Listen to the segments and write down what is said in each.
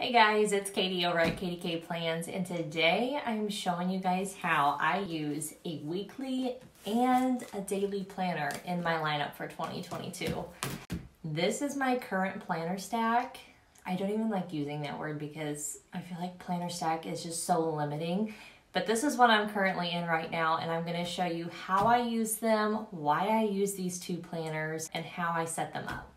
Hey guys, it's Katie over at Katie K Plans and today I'm showing you guys how I use a weekly and a daily planner in my lineup for 2022. This is my current planner stack. I don't even like using that word because I feel like planner stack is just so limiting. But this is what I'm currently in right now and I'm gonna show you how I use them, why I use these two planners, and how I set them up.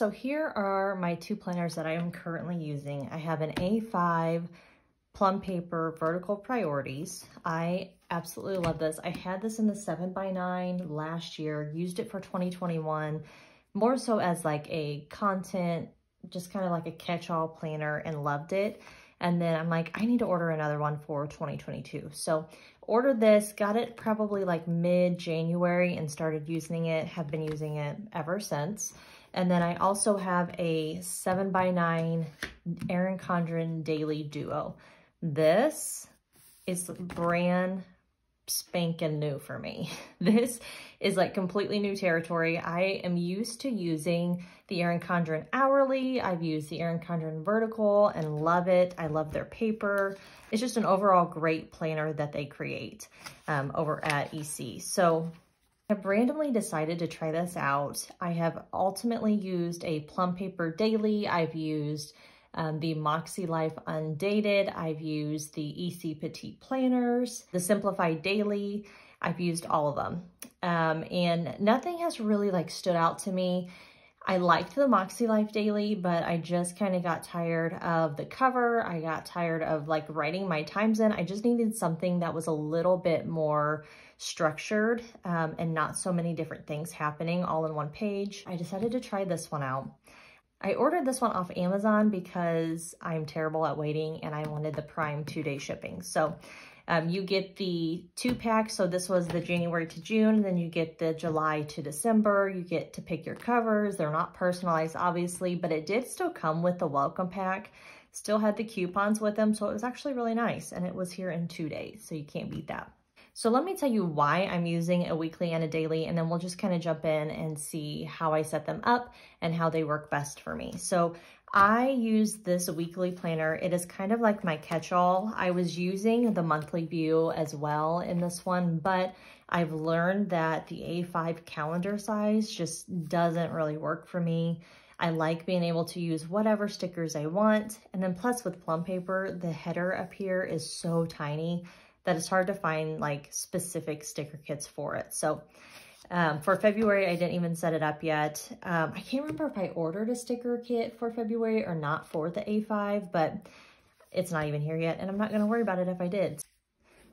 So here are my two planners that I am currently using. I have an A5 plum paper vertical priorities. I absolutely love this. I had this in the 7 by 9 last year, used it for 2021, more so as like a content, just kind of like a catch-all planner and loved it. And then I'm like, I need to order another one for 2022. So ordered this, got it probably like mid-January and started using it, have been using it ever since. And then I also have a 7 by 9 Erin Condren Daily Duo. This is brand spanking new for me. This is like completely new territory. I am used to using the Erin Condren Hourly. I've used the Erin Condren Vertical and love it. I love their paper. It's just an overall great planner that they create um, over at EC. So I've randomly decided to try this out. I have ultimately used a plum paper daily. I've used um, the Mäksēlife Undated. I've used the EC Petite Planners, the Simplified Daily. I've used all of them. Um, and nothing has really like stood out to me. I liked the Mäksēlife Daily, but I just kind of got tired of the cover. I got tired of like writing my times in. I just needed something that was a little bit more structured um, and not so many different things happening all in one page. I decided to try this one out. I ordered this one off Amazon because I'm terrible at waiting and I wanted the prime two-day shipping. So um, you get the two packs. So this was the January to June. Then you get the July to December. You get to pick your covers. They're not personalized, obviously, but it did still come with the welcome pack. Still had the coupons with them. So it was actually really nice. And it was here in two days. So you can't beat that. So let me tell you why I'm using a weekly and a daily, and then we'll just kind of jump in and see how I set them up and how they work best for me. So I use this weekly planner. It is kind of like my catch-all. I was using the monthly view as well in this one, but I've learned that the A5 calendar size just doesn't really work for me. I like being able to use whatever stickers I want. And then plus with plum paper, the header up here is so tiny that it's hard to find like specific sticker kits for it. So um, for February, I didn't even set it up yet. Um, I can't remember if I ordered a sticker kit for February or not for the A5, but it's not even here yet, and I'm not going to worry about it if I did.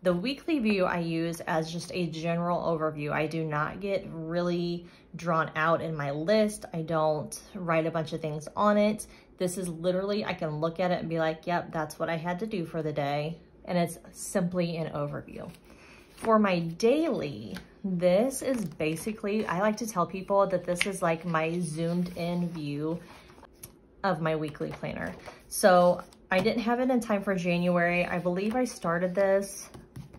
The weekly view I use as just a general overview. I do not get really drawn out in my list. I don't write a bunch of things on it. This is literally, I can look at it and be like, yep, that's what I had to do for the day and it's simply an overview. For my daily, this is basically, I like to tell people that this is like my zoomed in view of my weekly planner. So I didn't have it in time for January. I believe I started this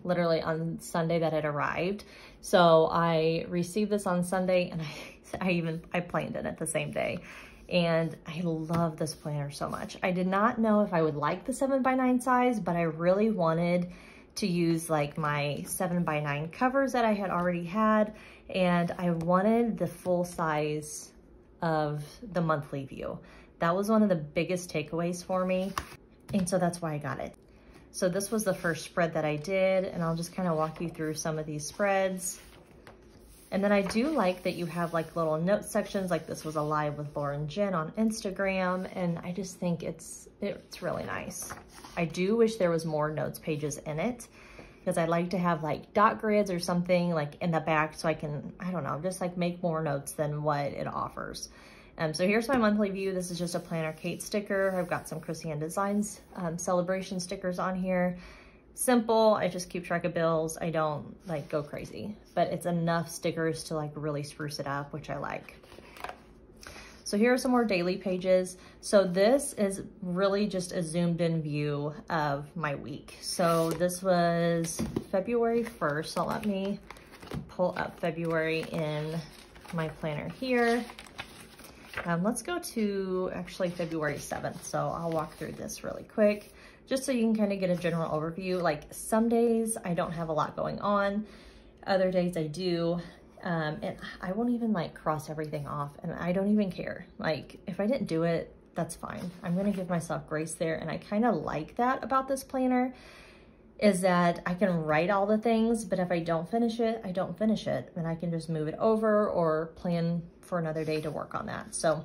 literally on Sunday that it arrived. So I received this on Sunday and I, I even, I planned it at the same day and I love this planner so much. I did not know if I would like the 7 by 9 size, but I really wanted to use like my 7 by 9 covers that I had already had, and I wanted the full size of the monthly view. That was one of the biggest takeaways for me, and so that's why I got it. So this was the first spread that I did, and I'll just kind of walk you through some of these spreads. And then I do like that you have like little note sections, like this was a live with Lauren Jen on Instagram. And I just think it's, it's really nice. I do wish there was more notes pages in it because I'd like to have like dot grids or something like in the back so I can, I don't know, just like make more notes than what it offers. Um, so here's my monthly view. This is just a Planner Kate sticker. I've got some Krissyanne Designs um, celebration stickers on here simple. I just keep track of bills. I don't like go crazy, but it's enough stickers to like really spruce it up, which I like. So here are some more daily pages. So this is really just a zoomed in view of my week. So this was February 1st. So let me pull up February in my planner here. Um, let's go to actually February 7th. So I'll walk through this really quick just so you can kind of get a general overview. Like some days I don't have a lot going on. Other days I do. Um, and I won't even like cross everything off and I don't even care. Like if I didn't do it, that's fine. I'm gonna give myself grace there. And I kind of like that about this planner is that I can write all the things, but if I don't finish it, I don't finish it. And I can just move it over or plan for another day to work on that. So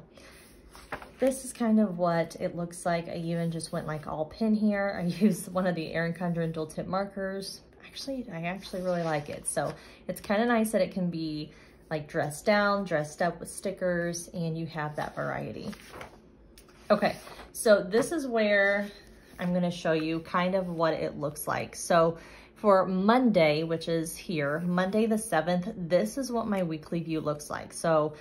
this is kind of what it looks like. I even just went like all pin here. I used one of the Erin Condren dual tip markers. Actually, I actually really like it. So it's kind of nice that it can be like dressed down, dressed up with stickers, and you have that variety. Okay, so this is where I'm gonna show you kind of what it looks like. So for Monday, which is here, Monday the 7th, this is what my weekly view looks like. So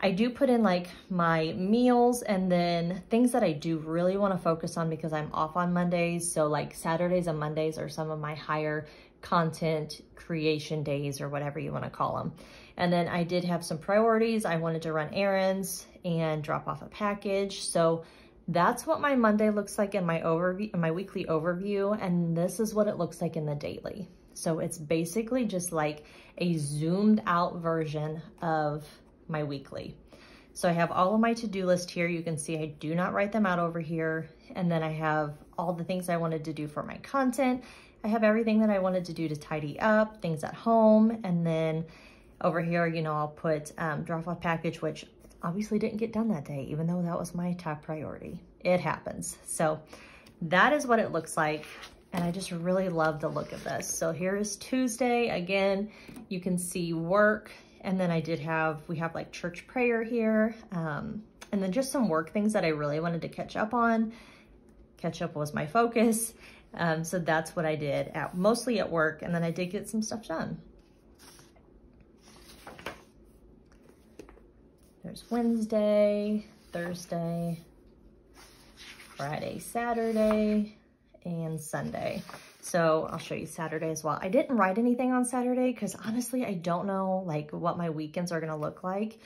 I do put in like my meals and then things that I do really want to focus on because I'm off on Mondays. So like Saturdays and Mondays are some of my higher content creation days or whatever you want to call them. And then I did have some priorities. I wanted to run errands and drop off a package. So that's what my Monday looks like in my overview, my weekly overview. And this is what it looks like in the daily. So it's basically just like a zoomed out version of my weekly. So I have all of my to-do list here. You can see I do not write them out over here. And then I have all the things I wanted to do for my content. I have everything that I wanted to do to tidy up, things at home. And then over here, you know, I'll put um, drop off package, which obviously didn't get done that day, even though that was my top priority. It happens. So that is what it looks like. And I just really love the look of this. So here's Tuesday. Again, you can see work. And then I did have, we have like church prayer here. Um, and then just some work things that I really wanted to catch up on. Catch up was my focus. Um, so that's what I did at mostly at work. And then I did get some stuff done. There's Wednesday, Thursday, Friday, Saturday, and Sunday. So I'll show you Saturday as well. I didn't write anything on Saturday because honestly, I don't know like what my weekends are going to look like.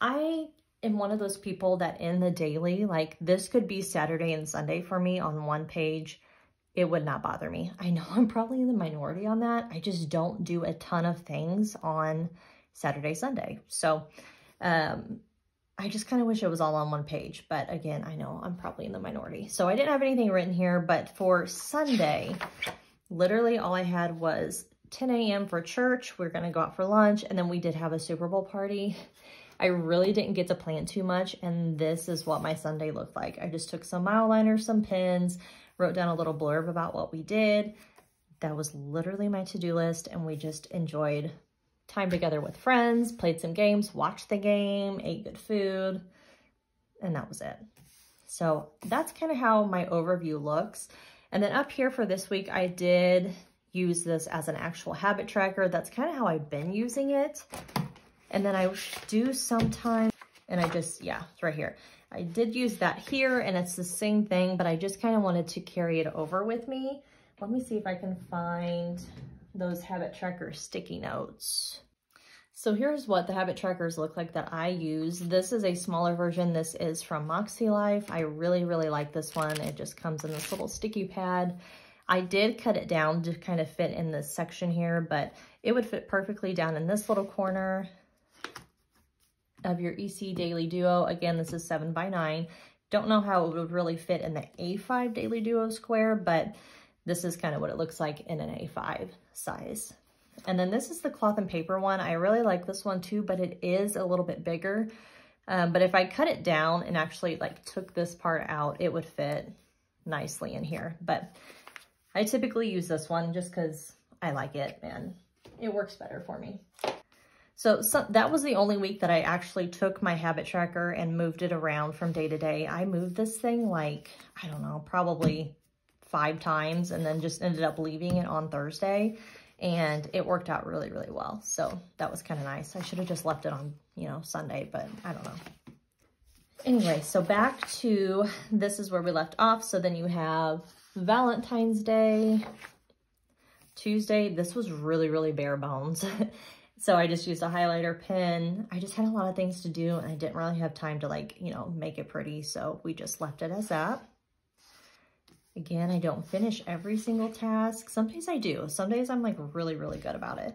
I am one of those people that in the daily, like this could be Saturday and Sunday for me on one page. It would not bother me. I know I'm probably in the minority on that. I just don't do a ton of things on Saturday, Sunday. So um, I just kind of wish it was all on one page, but again, I know I'm probably in the minority. So I didn't have anything written here, but for Sunday, literally all I had was 10 a.m. for church. We are going to go out for lunch, and then we did have a Super Bowl party. I really didn't get to plan too much, and this is what my Sunday looked like. I just took some mildliners, some pins, wrote down a little blurb about what we did. That was literally my to-do list, and we just enjoyed time together with friends, played some games, watched the game, ate good food, and that was it. So that's kind of how my overview looks. And then up here for this week, I did use this as an actual habit tracker. That's kind of how I've been using it. And then I do sometimes, and I just, yeah, it's right here. I did use that here and it's the same thing, but I just kind of wanted to carry it over with me. Let me see if I can find those habit tracker sticky notes. So here's what the habit trackers look like that I use. This is a smaller version. This is from Mäksēlife. I really, really like this one. It just comes in this little sticky pad. I did cut it down to kind of fit in this section here, but it would fit perfectly down in this little corner of your EC Daily Duo. Again, this is 7 by 9 Don't know how it would really fit in the A5 Daily Duo square, but this is kind of what it looks like in an A5 size. And then this is the cloth and paper one. I really like this one too, but it is a little bit bigger. Um, but if I cut it down and actually like took this part out, it would fit nicely in here. But I typically use this one just because I like it and it works better for me. So, so, that was the only week that I actually took my habit tracker and moved it around from day to day. I moved this thing like, I don't know, probably five times and then just ended up leaving it on Thursday and it worked out really, really well. So that was kind of nice. I should have just left it on, you know, Sunday, but I don't know. Anyway, so back to, this is where we left off. So then you have Valentine's Day, Tuesday. This was really, really bare bones. So I just used a highlighter pen. I just had a lot of things to do and I didn't really have time to like, you know, make it pretty. So we just left it as that. Again, I don't finish every single task. Some days I do. Some days I'm like really, really good about it.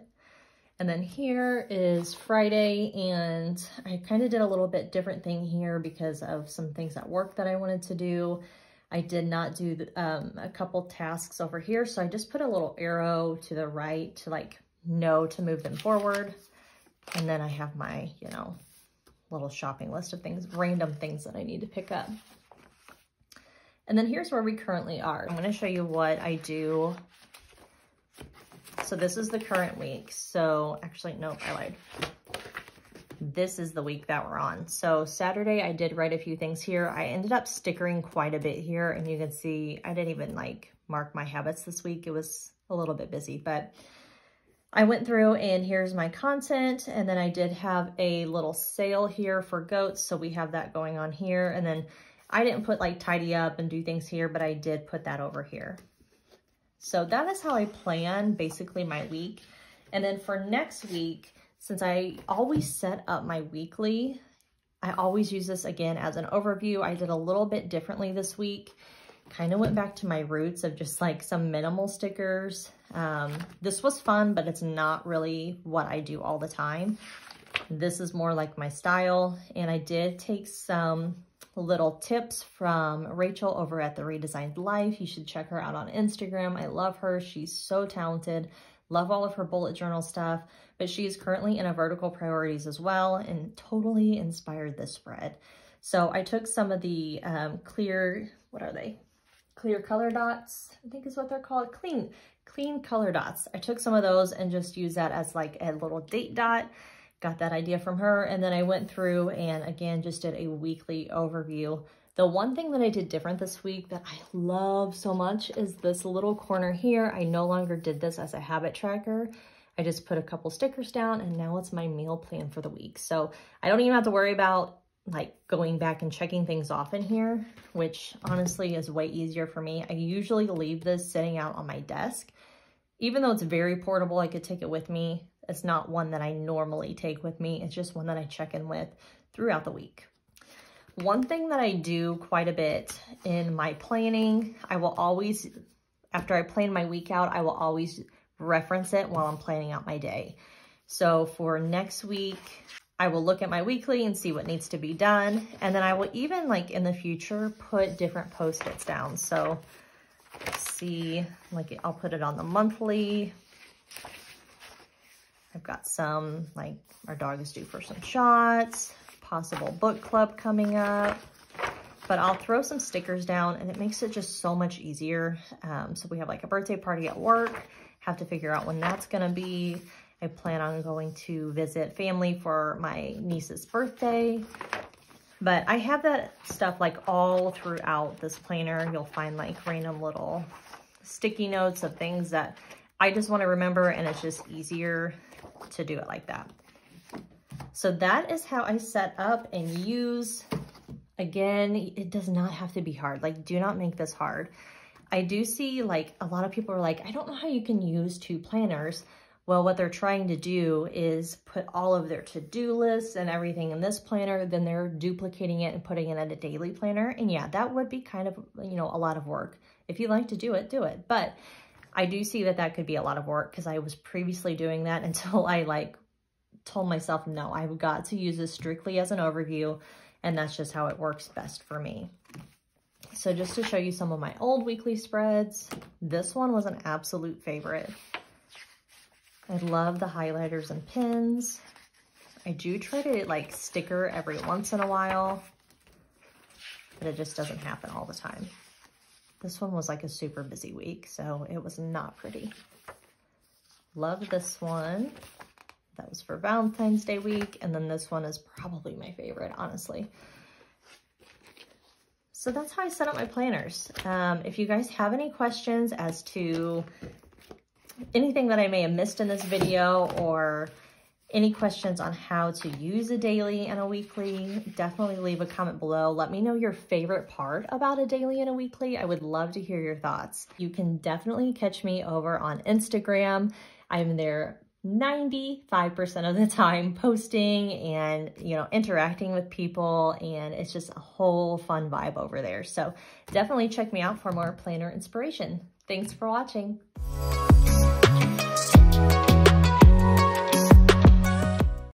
And then here is Friday and I kind of did a little bit different thing here because of some things at work that I wanted to do. I did not do the, um, a couple tasks over here. So I just put a little arrow to the right to like know to move them forward. And then I have my, you know, little shopping list of things, random things that I need to pick up. And then here's where we currently are. I'm gonna show you what I do. So this is the current week. So actually, nope, I lied. This is the week that we're on. So Saturday, I did write a few things here. I ended up stickering quite a bit here and you can see I didn't even like mark my habits this week. It was a little bit busy, but I went through and here's my content. And then I did have a little sale here for goats. So we have that going on here. And then I didn't put like tidy up and do things here, but I did put that over here. So that is how I plan basically my week. And then for next week, since I always set up my weekly, I always use this again as an overview. I did a little bit differently this week. Kind of went back to my roots of just like some minimal stickers. Um, this was fun, but it's not really what I do all the time. This is more like my style. And I did take some little tips from Rachel over at The Redesigned Life. You should check her out on Instagram. I love her. She's so talented. Love all of her bullet journal stuff, but she is currently in a vertical priorities as well and totally inspired this spread. So I took some of the um, clear, what are they? Clear color dots, I think is what they're called. Clean, clean color dots. I took some of those and just used that as like a little date dot got that idea from her. And then I went through and again, just did a weekly overview. The one thing that I did different this week that I love so much is this little corner here. I no longer did this as a habit tracker. I just put a couple stickers down and now it's my meal plan for the week. So I don't even have to worry about like going back and checking things off in here, which honestly is way easier for me. I usually leave this sitting out on my desk. Even though it's very portable, I could take it with me. It's not one that I normally take with me. It's just one that I check in with throughout the week. One thing that I do quite a bit in my planning, I will always, after I plan my week out, I will always reference it while I'm planning out my day. So for next week, I will look at my weekly and see what needs to be done. And then I will even like in the future, put different post-its down. So see, like I'll put it on the monthly, I've got some, like our dog is due for some shots, possible book club coming up. But I'll throw some stickers down and it makes it just so much easier. Um, so we have like a birthday party at work, have to figure out when that's gonna be. I plan on going to visit family for my niece's birthday. But I have that stuff like all throughout this planner. You'll find like random little sticky notes of things that I just want to remember and it's just easier to do it like that. So that is how I set up and use. Again, it does not have to be hard. Like, do not make this hard. I do see like a lot of people are like, I don't know how you can use two planners. Well, what they're trying to do is put all of their to-do lists and everything in this planner, then they're duplicating it and putting it in a daily planner. And yeah, that would be kind of, you know, a lot of work. If you like to do it, do it. But I do see that that could be a lot of work because I was previously doing that until I like told myself, no, I've got to use this strictly as an overview and that's just how it works best for me. So just to show you some of my old weekly spreads, this one was an absolute favorite. I love the highlighters and pins. I do try to like sticker every once in a while, but it just doesn't happen all the time. This one was like a super busy week, so it was not pretty. Love this one. That was for Valentine's Day week. And then this one is probably my favorite, honestly. So that's how I set up my planners. Um, if you guys have any questions as to anything that I may have missed in this video or any questions on how to use a daily and a weekly, definitely leave a comment below. Let me know your favorite part about a daily and a weekly. I would love to hear your thoughts. You can definitely catch me over on Instagram. I'm there 95% of the time posting and, you know, interacting with people. And it's just a whole fun vibe over there. So definitely check me out for more planner inspiration. Thanks for watching.